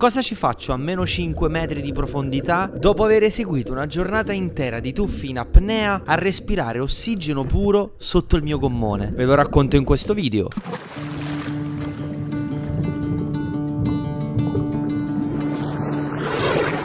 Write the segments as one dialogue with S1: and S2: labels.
S1: Cosa ci faccio a meno 5 metri di profondità dopo aver eseguito una giornata intera di tuffi in apnea a respirare ossigeno puro sotto il mio gommone? Ve lo racconto in questo video.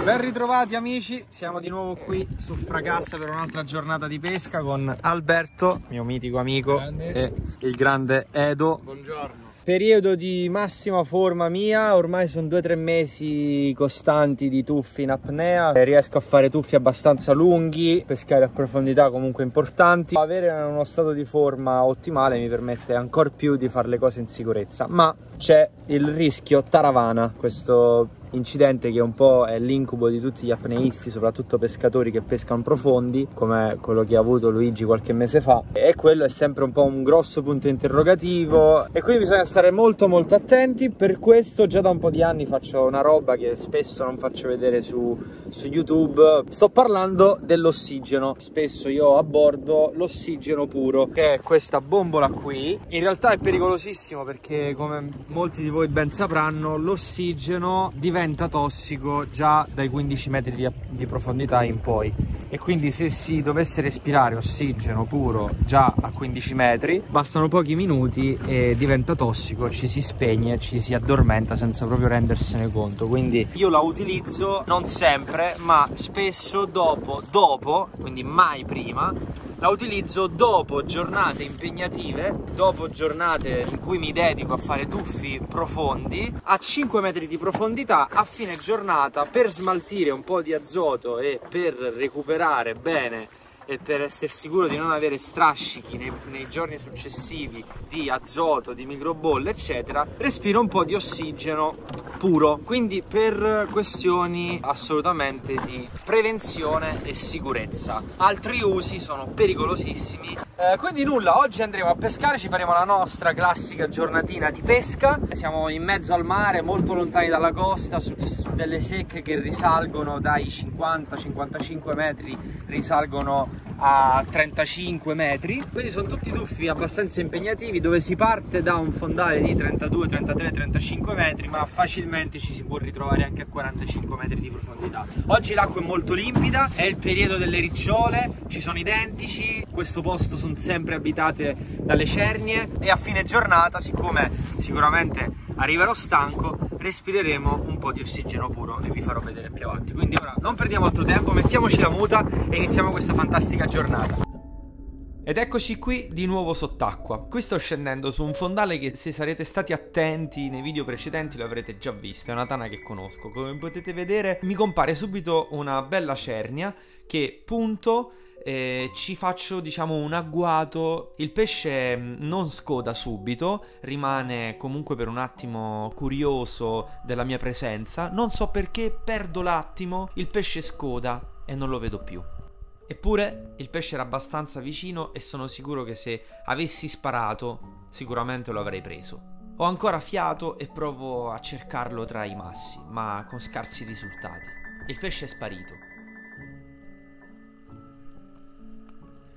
S1: Ben ritrovati amici, siamo di nuovo qui su Fracassa per un'altra giornata di pesca con Alberto, mio mitico amico, grande. e il grande Edo.
S2: Buongiorno.
S1: Periodo di massima forma mia, ormai sono due o tre mesi costanti di tuffi in apnea, riesco a fare tuffi abbastanza lunghi, pescare a profondità comunque importanti. Avere uno stato di forma ottimale mi permette ancora più di fare le cose in sicurezza, ma c'è il rischio taravana, questo incidente che un po' è l'incubo di tutti gli apneisti, soprattutto pescatori che pescano profondi, come quello che ha avuto Luigi qualche mese fa. E quello è sempre un po' un grosso punto interrogativo e quindi bisogna stare molto molto attenti. Per questo già da un po' di anni faccio una roba che spesso non faccio vedere su, su YouTube. Sto parlando dell'ossigeno. Spesso io ho a bordo l'ossigeno puro, che è questa bombola qui. In realtà è pericolosissimo perché come molti di voi ben sapranno, l'ossigeno diventa diventa tossico già dai 15 metri di, di, profondità in poi. E quindi se si dovesse respirare ossigeno puro già a 15 metri bastano pochi minuti e diventa tossico, ci si spegne, ci si addormenta senza proprio rendersene conto. Quindi io la utilizzo non sempre ma spesso dopo, dopo quindi mai prima la utilizzo dopo giornate impegnative, dopo giornate in cui mi dedico a fare tuffi profondi a 5 metri di profondità a fine giornata per smaltire un po' di azoto e per recuperare bene e per essere sicuro di non avere strascichi nei, nei, giorni successivi di azoto, di microbolle eccetera respiro un po' di ossigeno puro. Quindi per questioni assolutamente di prevenzione e sicurezza. Altri usi sono pericolosissimi eh, quindi nulla, oggi andremo a pescare, ci faremo la nostra classica giornatina di pesca. Siamo in mezzo al mare, molto lontani dalla costa, su, su delle secche che risalgono dai 50-55 metri, risalgono a 35 metri. Quindi sono tutti tuffi abbastanza impegnativi dove si parte da un fondale di 32, 33, 35 metri, ma facilmente ci si può ritrovare anche a 45 metri di profondità. Oggi l'acqua è molto limpida, è il periodo delle ricciole, ci sono i dentici, questo posto sono sempre abitate dalle cernie e a fine giornata, siccome sicuramente arriverò stanco, respireremo un po' di ossigeno puro e vi farò vedere più avanti. Quindi ora non perdiamo altro tempo, mettiamoci la muta e iniziamo questa fantastica giornata. Ed eccoci qui di nuovo sott'acqua. Qui sto scendendo su un fondale che se sarete stati attenti nei video precedenti lo avrete già visto, è una tana che conosco. Come potete vedere mi compare subito una bella cernia che punto eh, ci faccio diciamo un agguato, il pesce mm, non scoda subito, rimane comunque per un attimo curioso della mia presenza, non so perché perdo l'attimo, il pesce scoda e non lo vedo più. Eppure il pesce era abbastanza vicino e sono sicuro che se avessi sparato sicuramente lo avrei preso. Ho ancora fiato e provo a cercarlo tra i massi, ma con scarsi risultati. Il pesce è sparito.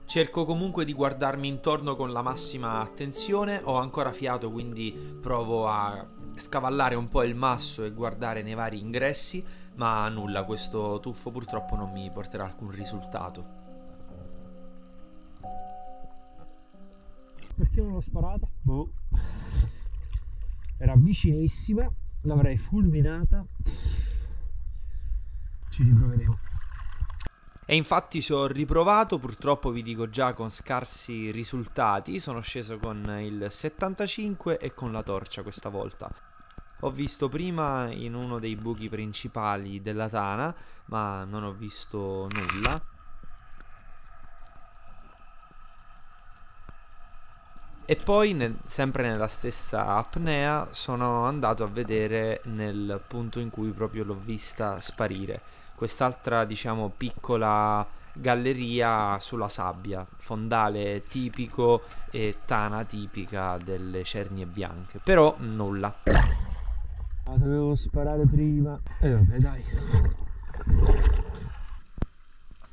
S1: Cerco comunque di guardarmi intorno con la massima attenzione, ho ancora fiato quindi provo a scavallare un po' il masso e guardare nei vari ingressi, ma nulla, questo tuffo purtroppo non mi porterà alcun risultato.
S2: Perché non l'ho sparata? Boh. Era vicinissima, l'avrei fulminata. Ci riproveremo.
S1: E infatti ci ho riprovato, purtroppo vi dico già con scarsi risultati, sono sceso con il 75 e con la torcia questa volta. Ho visto prima in uno dei buchi principali della tana, ma non ho visto nulla. E poi, nel, sempre nella stessa apnea, sono andato a vedere nel punto in cui proprio l'ho vista sparire quest'altra diciamo piccola galleria sulla sabbia, fondale tipico e tana tipica delle cernie bianche, però nulla.
S2: Ah, dovevo sparare prima. E eh, vabbè, dai.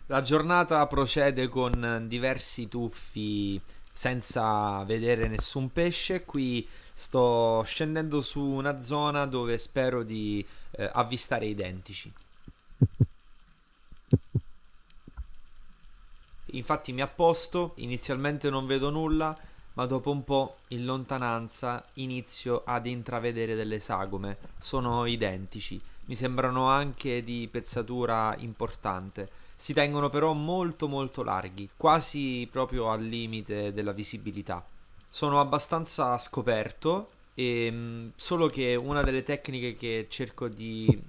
S1: La giornata procede con diversi tuffi senza vedere nessun pesce. Qui sto scendendo su una zona dove spero di eh, avvistare identici. Infatti mi apposto, inizialmente non vedo nulla, ma dopo un po' in lontananza inizio ad intravedere delle sagome. Sono identici, mi sembrano anche di pezzatura importante. Si tengono però molto molto larghi, quasi proprio al limite della visibilità. Sono abbastanza scoperto e mm, solo che una delle tecniche che cerco di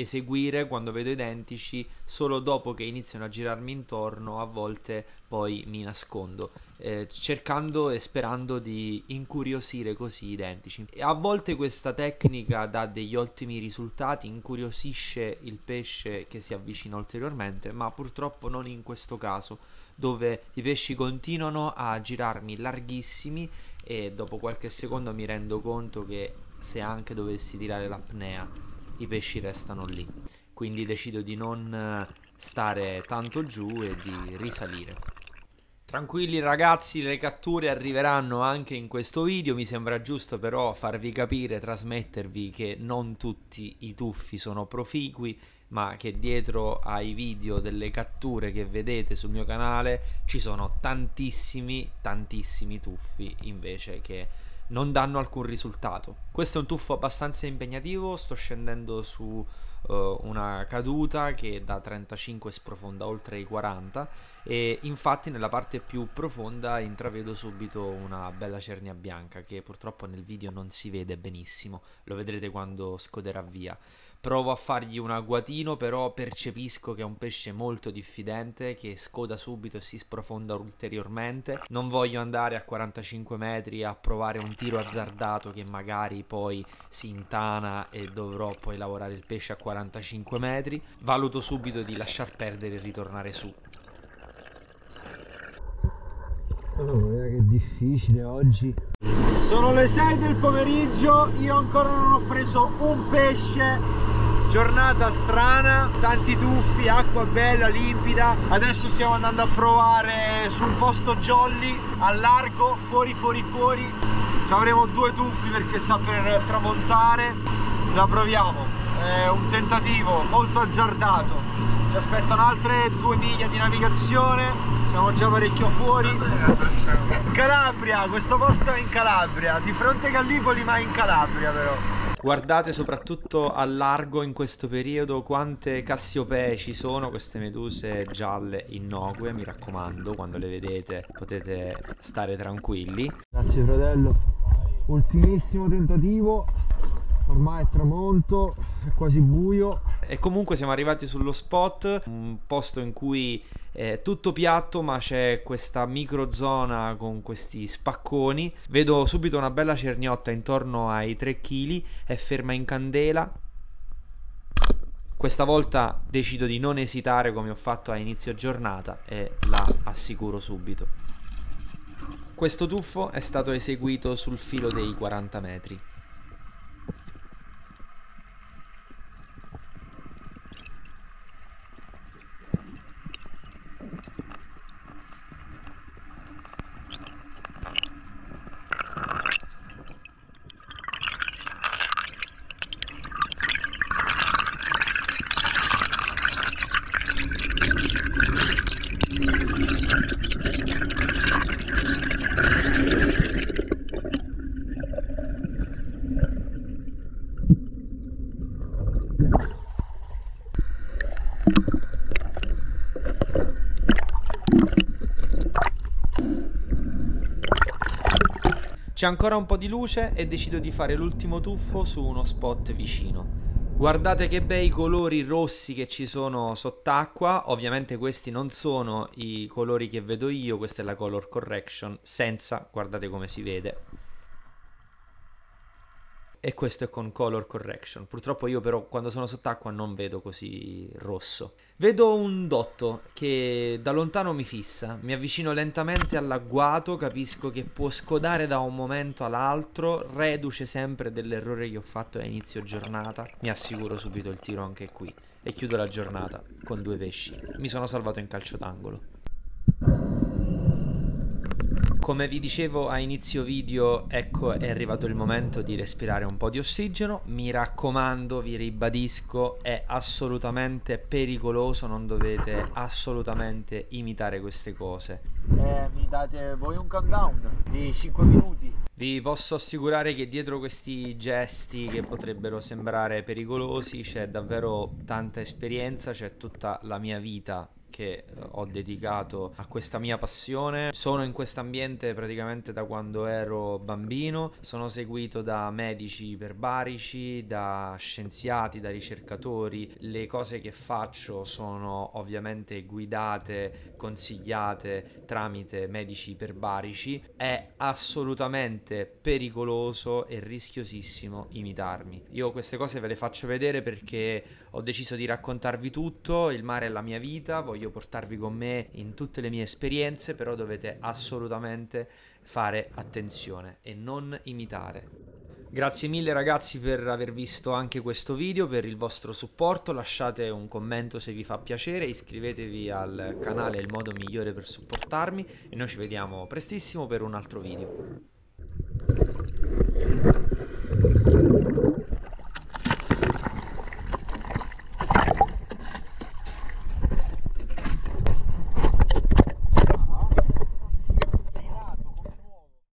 S1: eseguire quando vedo identici solo dopo che iniziano a girarmi intorno a volte poi mi nascondo eh, cercando e sperando di incuriosire così identici. E a volte questa tecnica dà degli ottimi risultati incuriosisce il pesce che si avvicina ulteriormente ma purtroppo non in questo caso dove i pesci continuano a girarmi larghissimi e dopo qualche secondo mi rendo conto che se anche dovessi tirare l'apnea i pesci restano lì. Quindi decido di non eh, stare tanto giù e di risalire. Tranquilli ragazzi, le catture arriveranno anche in questo video, mi sembra giusto però farvi capire, trasmettervi che non tutti i tuffi sono proficui, ma che dietro ai video delle catture che vedete sul mio canale ci sono tantissimi, tantissimi tuffi invece che non danno alcun risultato. Questo è un tuffo abbastanza impegnativo, sto scendendo su uh, una caduta che da 35 sprofonda oltre i 40 e infatti nella parte più profonda intravedo subito una bella cernia bianca che purtroppo nel video non si vede benissimo, lo vedrete quando scoderà via. Provo a fargli un agguatino, però percepisco che è un pesce molto diffidente, che scoda subito e si sprofonda ulteriormente. Non voglio andare a 45 metri a provare un tiro azzardato che magari poi si intana e dovrò poi lavorare il pesce a 45 metri. Valuto subito di lasciar perdere e ritornare su.
S2: Oh, che difficile oggi.
S1: Sono le 6 del pomeriggio, io ancora non ho preso un pesce giornata strana tanti tuffi acqua bella limpida. Adesso stiamo andando a provare su un posto jolly al largo fuori fuori fuori. Ci avremo due tuffi perché sta per tramontare. La proviamo. È un tentativo molto azzardato. Ci aspettano altre due miglia di navigazione. Siamo già parecchio fuori. Calabria questo posto è in Calabria. Di fronte a Gallipoli ma in Calabria però Guardate soprattutto a largo in questo periodo quante cassiopee ci sono, queste meduse gialle innocue, mi raccomando, quando le vedete potete stare tranquilli.
S2: Grazie fratello, ultimissimo tentativo, ormai è tramonto, è quasi buio.
S1: E comunque siamo arrivati sullo spot, un posto in cui è tutto piatto ma c'è questa microzona con questi spacconi. Vedo subito una bella cerniotta intorno ai 3 kg, è ferma in candela. Questa volta decido di non esitare come ho fatto a inizio giornata e la assicuro subito. Questo tuffo è stato eseguito sul filo dei 40 metri. C'è ancora un po' di luce e decido di fare l'ultimo tuffo su uno spot vicino. Guardate che bei colori rossi che ci sono sott'acqua, ovviamente questi non sono i colori che vedo io, questa è la color correction, senza, guardate come si vede, e questo è con color correction. Purtroppo io però quando sono sott'acqua non vedo così rosso. Vedo un dotto che da lontano mi fissa, mi avvicino lentamente all'agguato, capisco che può scodare da un momento all'altro, reduce sempre dell'errore che ho fatto a inizio giornata, mi assicuro subito il tiro anche qui e chiudo la giornata con due pesci. Mi sono salvato in calcio d'angolo.
S3: Come vi dicevo a inizio video, ecco è arrivato il momento di respirare un po' di ossigeno. Mi raccomando, vi ribadisco, è assolutamente pericoloso, non dovete assolutamente imitare queste cose.
S1: Eh, mi date voi un countdown di 5 minuti.
S3: Vi posso assicurare che dietro questi gesti che potrebbero sembrare pericolosi c'è davvero tanta esperienza, c'è tutta la mia vita che eh, ho dedicato a questa mia passione. Sono in questo ambiente praticamente da quando ero bambino, sono seguito da medici iperbarici, da scienziati, da ricercatori. Le cose che faccio sono ovviamente guidate, consigliate tramite medici iperbarici. È assolutamente pericoloso e rischiosissimo imitarmi. Io queste cose ve le faccio vedere perché ho deciso di raccontarvi tutto, il mare è la mia vita, voglio voglio portarvi con me in tutte le mie esperienze, però dovete assolutamente fare attenzione e non imitare. Grazie mille ragazzi per aver visto anche questo video, per il vostro supporto, lasciate un commento se vi fa piacere, iscrivetevi al canale, è il modo migliore per supportarmi e noi ci vediamo prestissimo per un altro video.